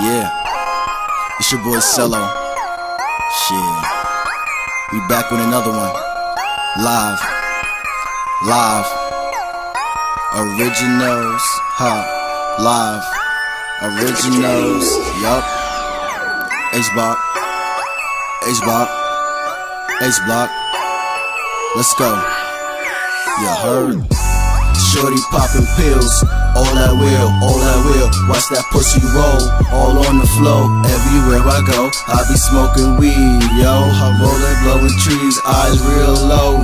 Yeah, it's your boy Cello. Shit, we back with another one. Live, live, originals, huh? Live, originals, yup. H block, H block, H block. Let's go. You heard? Shorty popping pills. All I will, all I will. Watch that pussy roll, all on the floor. Everywhere I go, I be smoking weed, yo. I rollin', blowing trees, eyes real low,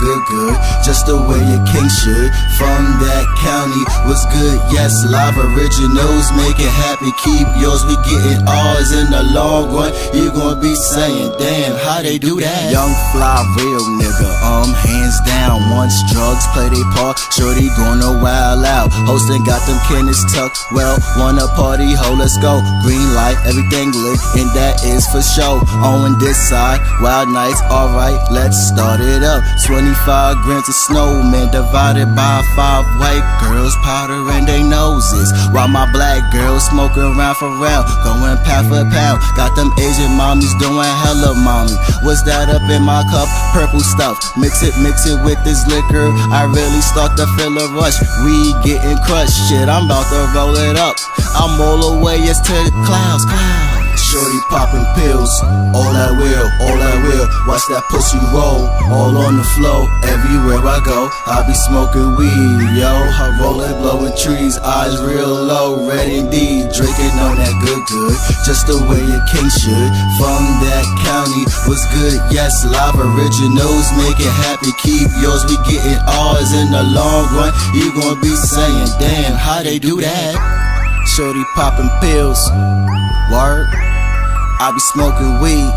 good, good. Just the way a king should. From that county, was good, yes. Live originals, make it happy, keep yours. We getting ours in the long run. You gonna be saying, damn, how they do that? Young fly, real nigga, um, hands down. Once drugs play they part, sure going wanna wild out. Hosting got them cannons tucked. Well, wanna party, ho, let's go. Green light, everything lit, and that is for show. On this side, wild nights, alright, let's start it up. 25 grams of snow, man, divided by five white girls, powder in their noses. While my black girls smoking around for round, going pound for pound. Got them Asian mommies doing hella mommy. What's that up in my cup? Purple stuff. Mix it, mix it with this liquor. I really start to feel a rush rush. We getting crushed. Shit, I'm about to roll it up. I'm all the way, it's to the clouds, clouds. Shorty popping pills, all I will, all I will. Watch that pussy roll, all on the floor. Everywhere I go, I be smoking weed, yo. I rollin', blowing trees, eyes real low, red indeed. Drinking on that good, good, just the way a king should. From that county was good, yes. Live originals, make it happy, keep yours. We getting ours in the long run. You gon' be saying, damn, how they do that? Shorty popping pills, word. I be smoking weed,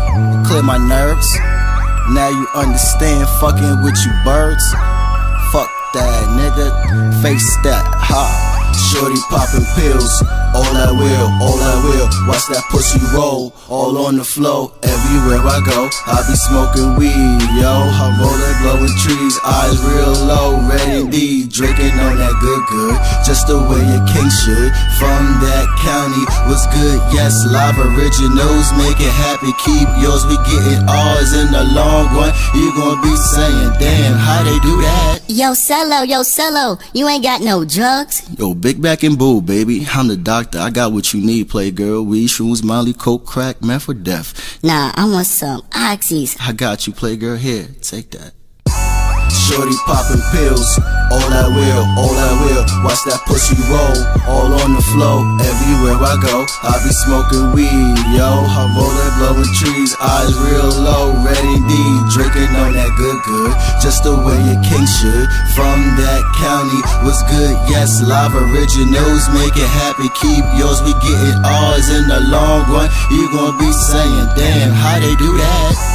clear my nerves. Now you understand fucking with you birds. Fuck that nigga, face that, ha. Shorty popping pills, all I will, all I will. Watch that pussy roll, all on the flow. Everywhere I go, I be smoking weed, yo. I blowing trees, eyes real low, ready D, drinking on that good, good. Just the way a king should. From that county was good, yes. Live originals, make it happy, keep yours. We getting ours in the long run. You gon' be saying, damn, how they do that? Yo, Cello, yo, Cello, you ain't got no drugs? Yo, big back and boo, baby. I'm the doctor. I got what you need, play girl. Weed, shrooms, molly, coke, crack, meth, or death. Nah, I want some oxys. I got you, play girl. Here, take that. Shorty popping pills, all I will, all I will. Watch that pussy roll, all on the floor. Everywhere I go, I be smoking weed, yo. I rollin', blowing trees, eyes real low, ready D, drinking on that good, good. Just the way a king should. From that county was good, yes. Live originals, make it happy, keep yours. We getting ours in the long run. You gon' be saying, damn, how they do that?